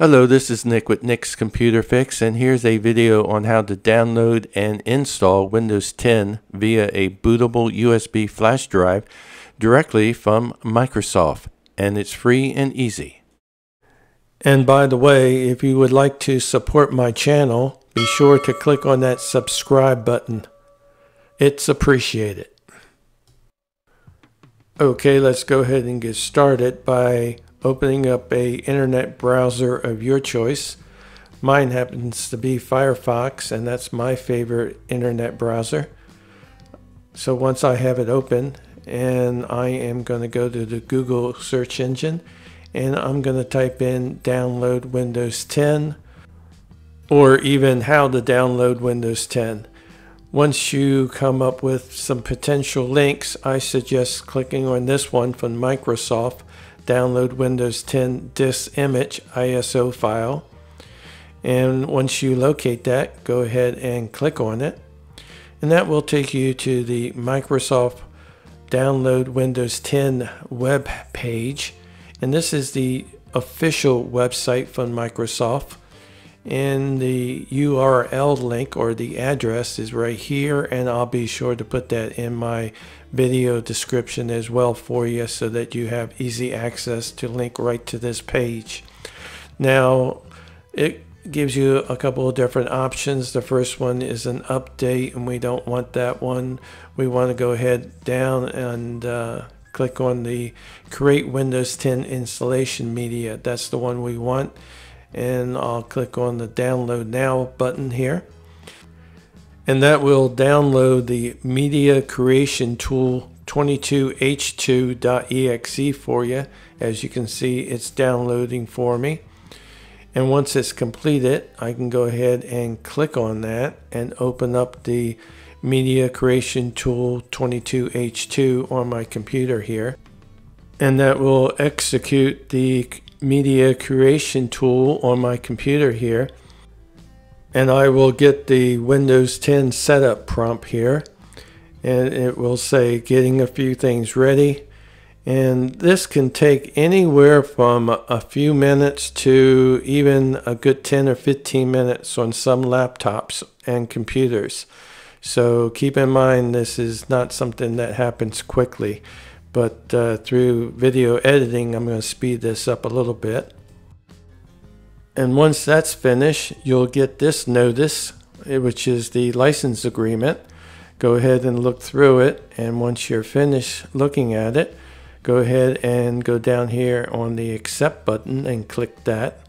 Hello, this is Nick with Nick's Computer Fix, and here's a video on how to download and install Windows 10 via a bootable USB flash drive directly from Microsoft, and it's free and easy. And by the way, if you would like to support my channel, be sure to click on that subscribe button. It's appreciated. Okay, let's go ahead and get started by opening up a internet browser of your choice. Mine happens to be Firefox and that's my favorite internet browser. So once I have it open and I am going to go to the Google search engine and I'm going to type in download Windows 10 or even how to download Windows 10. Once you come up with some potential links, I suggest clicking on this one from Microsoft download Windows 10 disk image ISO file. And once you locate that, go ahead and click on it. And that will take you to the Microsoft Download Windows 10 web page. And this is the official website from Microsoft. And the URL link or the address is right here. And I'll be sure to put that in my video description as well for you so that you have easy access to link right to this page. Now, it gives you a couple of different options. The first one is an update, and we don't want that one. We want to go ahead down and uh, click on the Create Windows 10 Installation Media. That's the one we want. And I'll click on the Download Now button here and that will download the Media Creation Tool 22h2.exe for you. As you can see, it's downloading for me. And once it's completed, I can go ahead and click on that and open up the Media Creation Tool 22H2 on my computer here. And that will execute the Media Creation Tool on my computer here and I will get the Windows 10 setup prompt here and it will say getting a few things ready. And this can take anywhere from a few minutes to even a good 10 or 15 minutes on some laptops and computers. So keep in mind this is not something that happens quickly but uh, through video editing I'm going to speed this up a little bit and once that's finished, you'll get this notice, eh, which is the license agreement. Go ahead and look through it. And once you're finished looking at it, go ahead and go down here on the accept button and click that.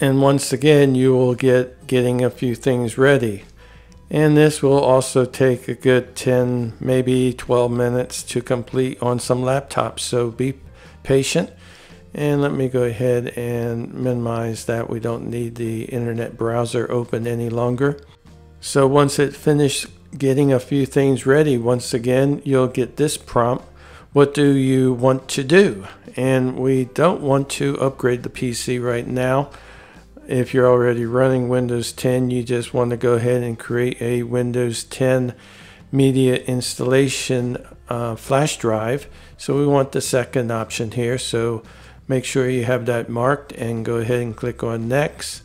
And once again, you will get getting a few things ready. And this will also take a good 10, maybe 12 minutes to complete on some laptops. So be patient and let me go ahead and minimize that. We don't need the internet browser open any longer. So once it finished getting a few things ready, once again, you'll get this prompt. What do you want to do? And we don't want to upgrade the PC right now. If you're already running Windows 10, you just want to go ahead and create a Windows 10 media installation uh, flash drive. So we want the second option here. So Make sure you have that marked and go ahead and click on next.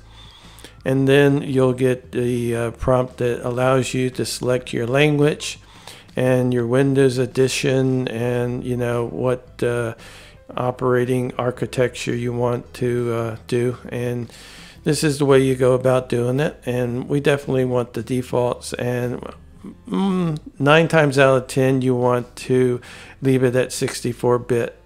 And then you'll get the uh, prompt that allows you to select your language and your Windows edition and you know what uh, operating architecture you want to uh, do. And this is the way you go about doing it. And we definitely want the defaults and mm, nine times out of 10, you want to leave it at 64 bit.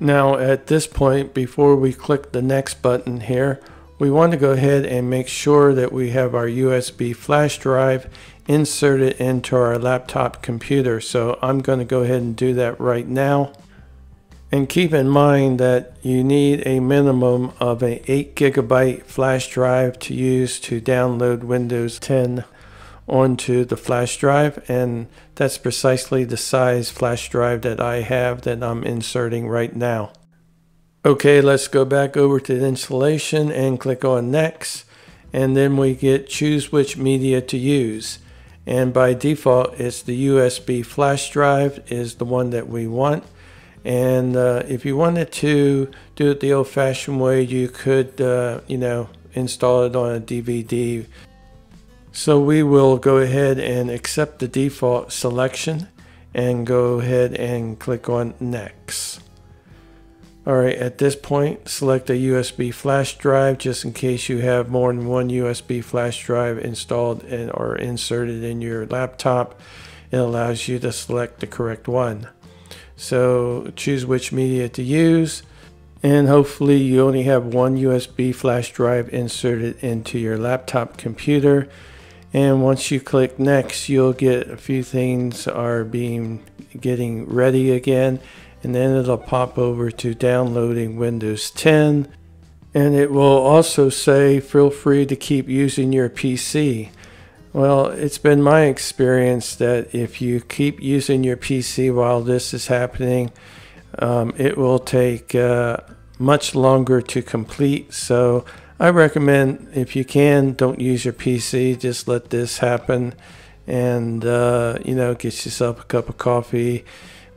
Now at this point, before we click the next button here, we want to go ahead and make sure that we have our USB flash drive inserted into our laptop computer. So I'm going to go ahead and do that right now. And keep in mind that you need a minimum of a 8 gigabyte flash drive to use to download Windows 10 onto the flash drive. And that's precisely the size flash drive that I have that I'm inserting right now. Okay, let's go back over to the installation and click on next. And then we get choose which media to use. And by default it's the USB flash drive is the one that we want And uh, if you wanted to do it the old fashioned way, you could, uh, you know, install it on a DVD. So we will go ahead and accept the default selection and go ahead and click on next. Alright, at this point, select a USB flash drive just in case you have more than one USB flash drive installed and, or inserted in your laptop. It allows you to select the correct one. So choose which media to use and hopefully you only have one USB flash drive inserted into your laptop computer and once you click next you'll get a few things are being getting ready again and then it'll pop over to downloading Windows 10 and it will also say feel free to keep using your PC. Well, it's been my experience that if you keep using your PC while this is happening, um, it will take uh, much longer to complete. So I recommend if you can, don't use your PC, just let this happen and, uh, you know, get yourself a cup of coffee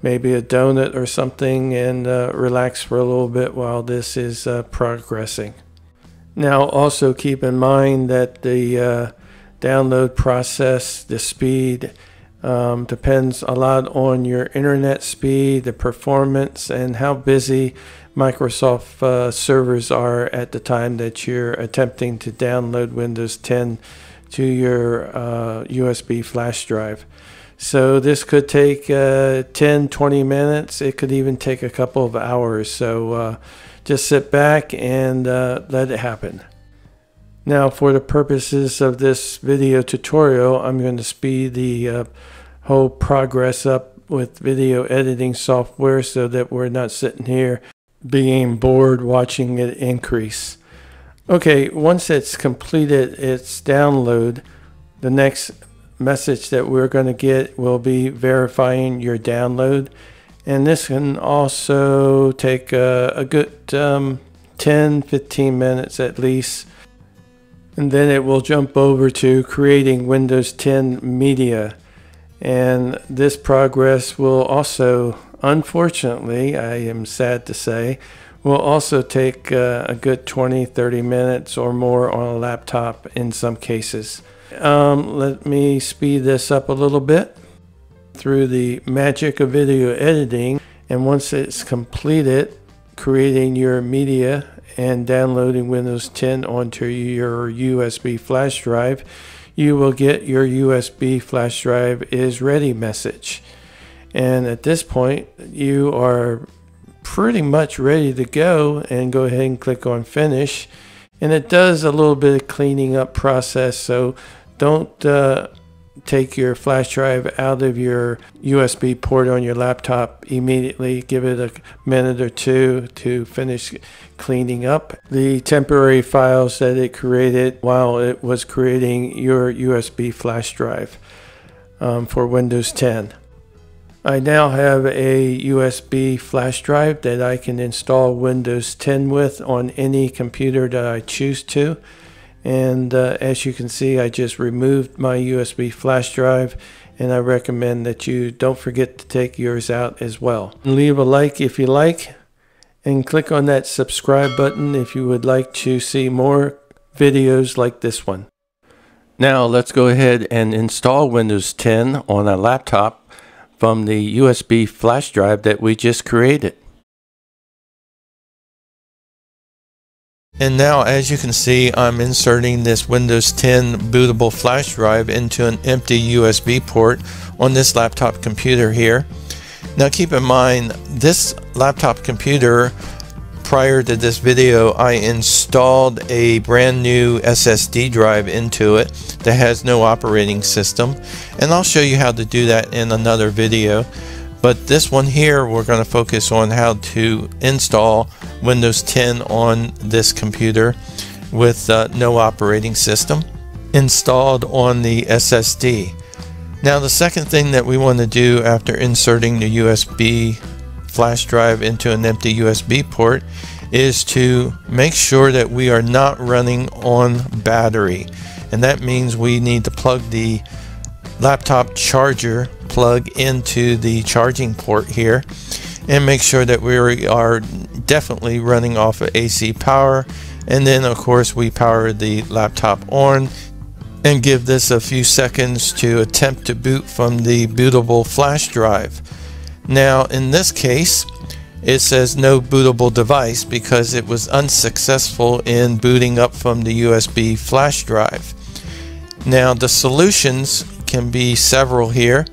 maybe a donut or something and uh, relax for a little bit while this is uh, progressing. Now also keep in mind that the uh, download process, the speed, um, depends a lot on your internet speed, the performance, and how busy Microsoft uh, servers are at the time that you're attempting to download Windows 10 to your USB uh, flash drive. So this could take uh, 10, 20 minutes. It could even take a couple of hours. So uh, just sit back and uh, let it happen. Now for the purposes of this video tutorial, I'm going to speed the uh, whole progress up with video editing software so that we're not sitting here being bored watching it increase. Okay, once it's completed its download, the next message that we're going to get will be verifying your download. And this can also take a, a good um, 10 15 minutes at least. And then it will jump over to creating Windows 10 media. And this progress will also, unfortunately, I am sad to say, will also take uh, a good 20 30 minutes or more on a laptop in some cases. Um, let me speed this up a little bit through the magic of video editing. And once it's completed, creating your media and downloading Windows 10 onto your USB flash drive, you will get your USB flash drive is ready message. And at this point, you are pretty much ready to go and go ahead and click on finish. And it does a little bit of cleaning up process. So don't uh, take your flash drive out of your USB port on your laptop immediately. Give it a minute or two to finish cleaning up the temporary files that it created while it was creating your USB flash drive um, for Windows 10. I now have a USB flash drive that I can install Windows 10 with on any computer that I choose to. And uh, as you can see, I just removed my USB flash drive and I recommend that you don't forget to take yours out as well. Leave a like if you like and click on that subscribe button if you would like to see more videos like this one. Now let's go ahead and install Windows 10 on a laptop from the USB flash drive that we just created. And now as you can see I'm inserting this Windows 10 bootable flash drive into an empty USB port on this laptop computer here. Now keep in mind this laptop computer prior to this video I installed a brand new SSD drive into it that has no operating system and I'll show you how to do that in another video. But this one here, we're going to focus on how to install Windows 10 on this computer with uh, no operating system installed on the SSD. Now the second thing that we want to do after inserting the USB flash drive into an empty USB port is to make sure that we are not running on battery. And that means we need to plug the laptop charger plug into the charging port here and make sure that we are definitely running off of AC power and then of course we power the laptop on and give this a few seconds to attempt to boot from the bootable flash drive. Now in this case it says no bootable device because it was unsuccessful in booting up from the USB flash drive. Now the solutions can be several here.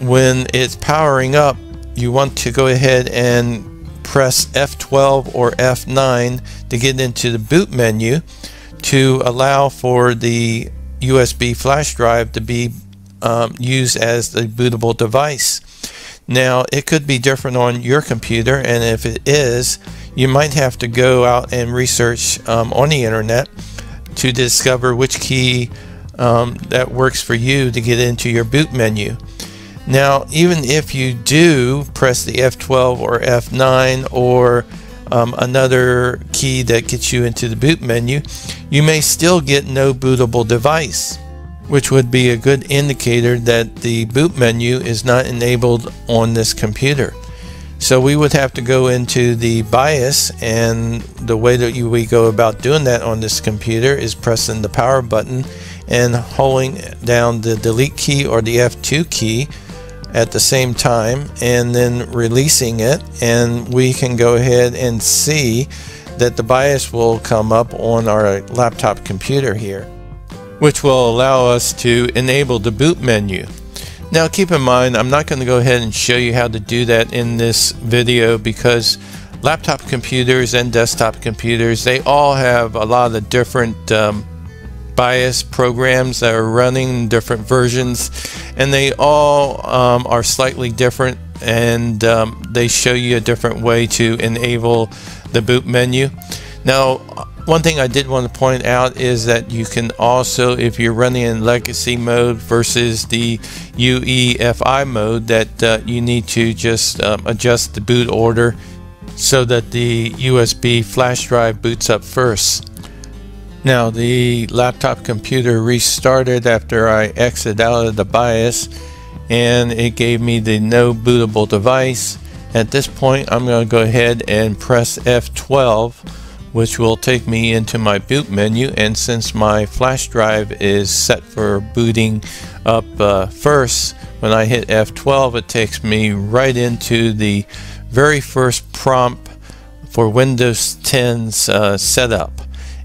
When it's powering up you want to go ahead and press F12 or F9 to get into the boot menu to allow for the USB flash drive to be um, used as the bootable device. Now, it could be different on your computer, and if it is, you might have to go out and research um, on the internet to discover which key um, that works for you to get into your boot menu. Now, even if you do press the F12 or F9 or um, another key that gets you into the boot menu, you may still get no bootable device, which would be a good indicator that the boot menu is not enabled on this computer. So we would have to go into the BIOS and the way that you, we go about doing that on this computer is pressing the power button and holding down the delete key or the F2 key at the same time and then releasing it and we can go ahead and see that the BIOS will come up on our laptop computer here which will allow us to enable the boot menu. Now keep in mind I'm not going to go ahead and show you how to do that in this video because laptop computers and desktop computers they all have a lot of different um, BIOS programs that are running different versions and they all um, are slightly different and um, they show you a different way to enable the boot menu. Now one thing I did want to point out is that you can also if you're running in legacy mode versus the UEFI mode that uh, you need to just um, adjust the boot order so that the USB flash drive boots up first now the laptop computer restarted after I exited out of the BIOS and it gave me the no bootable device. At this point I'm going to go ahead and press F12 which will take me into my boot menu and since my flash drive is set for booting up uh, first when I hit F12 it takes me right into the very first prompt for Windows 10's uh, setup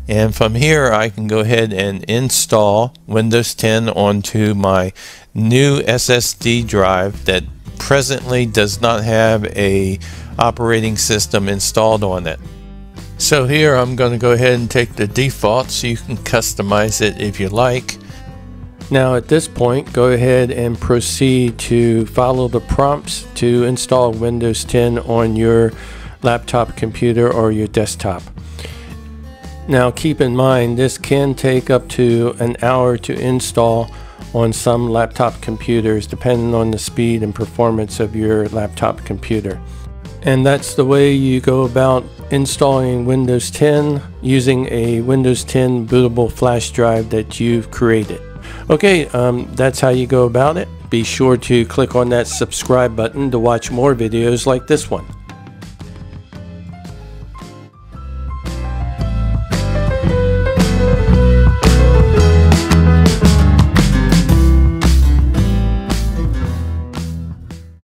and from here I can go ahead and install Windows 10 onto my new SSD drive that presently does not have a operating system installed on it. So here I'm going to go ahead and take the default so you can customize it if you like. Now at this point go ahead and proceed to follow the prompts to install Windows 10 on your laptop computer or your desktop. Now keep in mind this can take up to an hour to install on some laptop computers depending on the speed and performance of your laptop computer. And that's the way you go about installing Windows 10 using a Windows 10 bootable flash drive that you've created. Okay, um, that's how you go about it. Be sure to click on that subscribe button to watch more videos like this one.